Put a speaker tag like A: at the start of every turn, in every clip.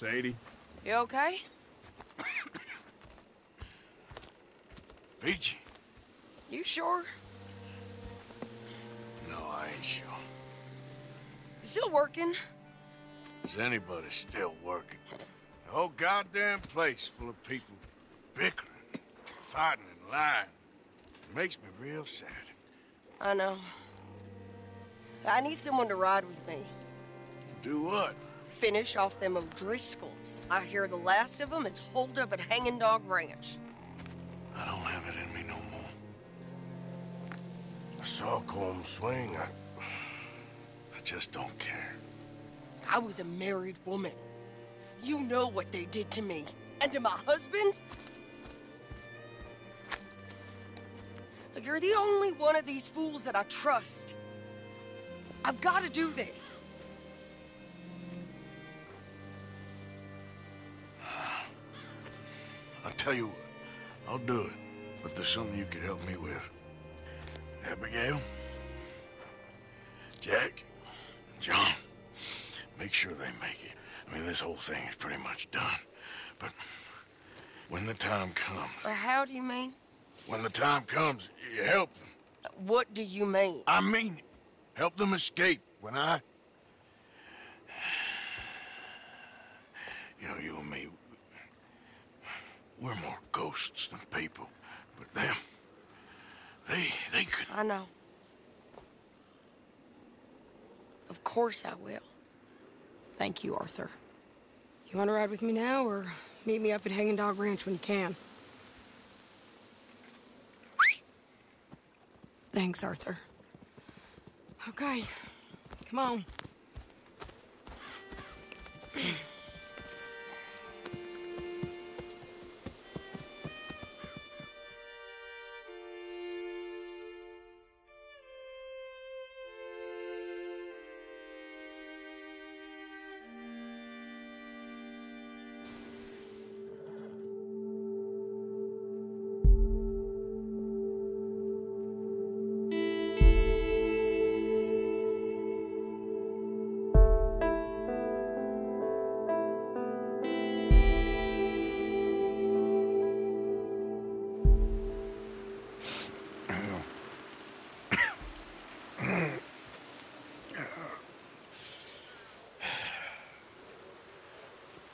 A: Sadie?
B: You okay?
C: Peachy?
B: You sure?
C: No, I ain't sure.
B: Still working?
C: Is anybody still working? The whole goddamn place full of people bickering, fighting, and lying. It makes me real sad.
B: I know. I need someone to ride with me.
C: Do what?
B: Finish off them O'Driscolls. I hear the last of them is holed up at Hanging Dog Ranch.
C: I don't have it in me no more. I saw Colm swing. I, I just don't care.
B: I was a married woman. You know what they did to me. And to my husband? Look, You're the only one of these fools that I trust. I've got to do this.
C: Tell you what. I'll do it. But there's something you could help me with. Abigail? Jack? John? Make sure they make it. I mean, this whole thing is pretty much done. But when the time comes,
B: Or how do you mean?
C: when the time comes, you help them.
B: What do you mean?
C: I mean it. Help them escape when I... You know, you and me, we're more ghosts than people. But them, they, they could...
B: I know. Of course I will.
D: Thank you, Arthur. You want to ride with me now, or meet me up at Hanging Dog Ranch when you can? Thanks, Arthur. Okay, come on.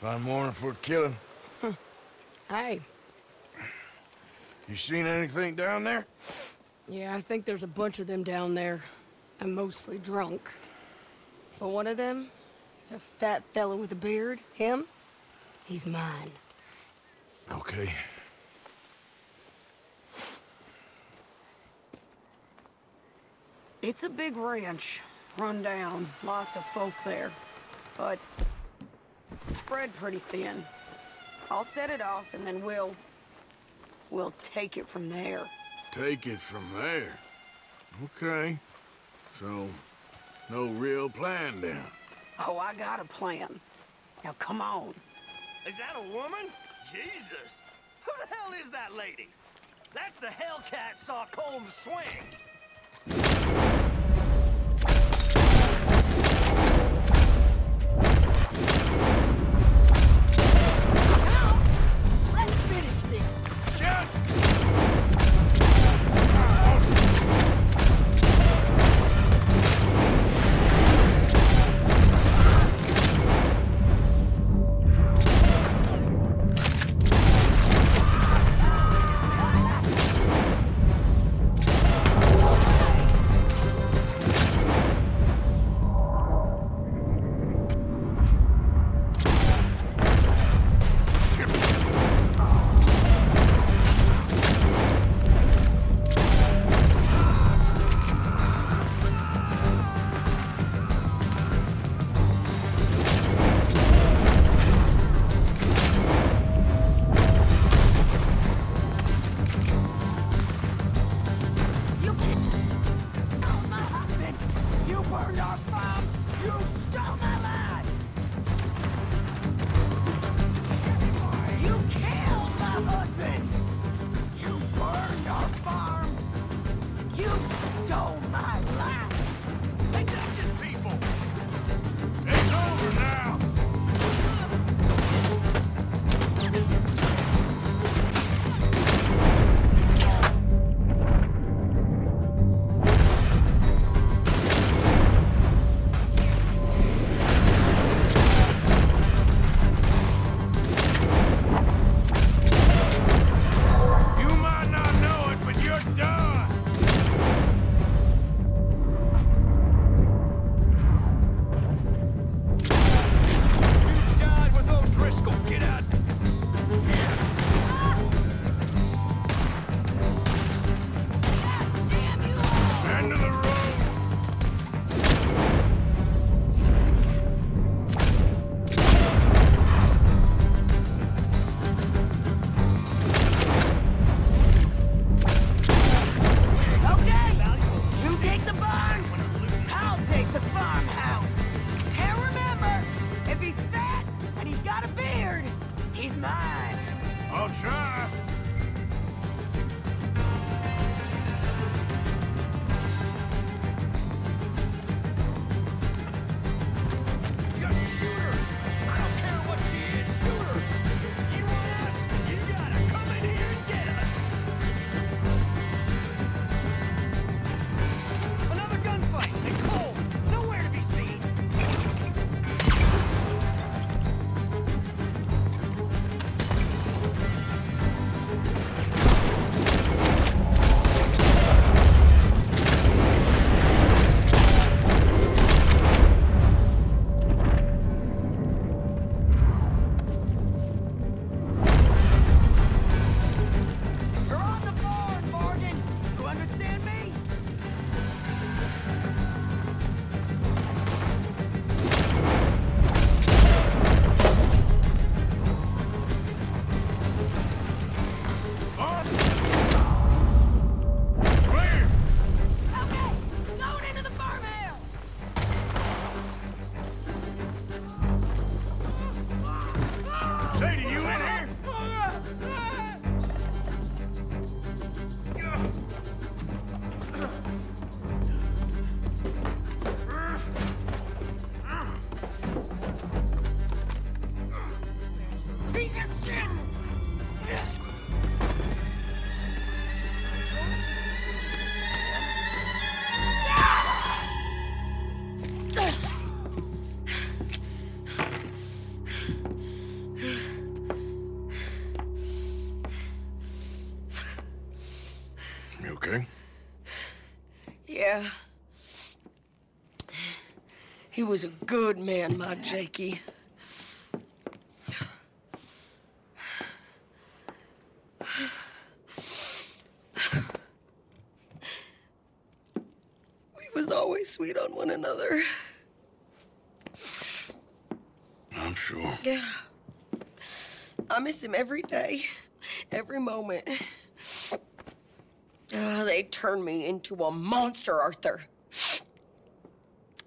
C: Fine morning for killing.
D: Hey,
C: You seen anything down there?
D: yeah, I think there's a bunch of them down there. I'm mostly drunk. But one of them is a fat fella with a beard. Him? He's mine.
C: Okay.
D: It's a big ranch, run down, lots of folk there, but spread pretty thin. I'll set it off and then we'll, we'll take it from there.
C: Take it from there. Okay. So, no real plan then.
D: Oh, I got a plan. Now come on.
E: Is that a woman? Jesus! Who the hell is that lady? That's the Hellcat saw Colm swing.
D: Stole my lad.
B: He was a good man, my Jakey. We was always sweet on one another.
C: I'm sure.
B: Yeah. I miss him every day, every moment. Uh, they turned me into a monster, Arthur.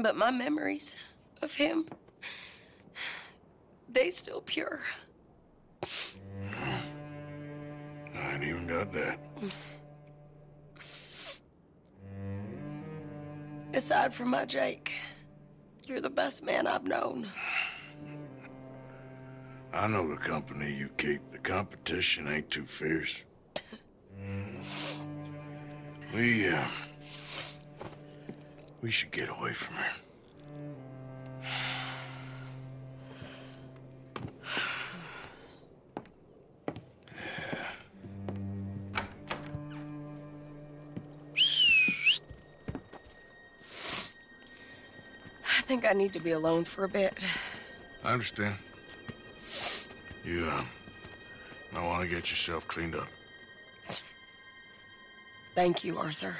B: But my memories of him, they still pure.
C: I ain't even got that.
B: Aside from my Jake, you're the best man I've known.
C: I know the company you keep. The competition ain't too fierce. We, uh. We should get away from her.
B: I think I need to be alone for a bit.
C: I understand. You, uh. Might want to get yourself cleaned up.
B: Thank you, Arthur.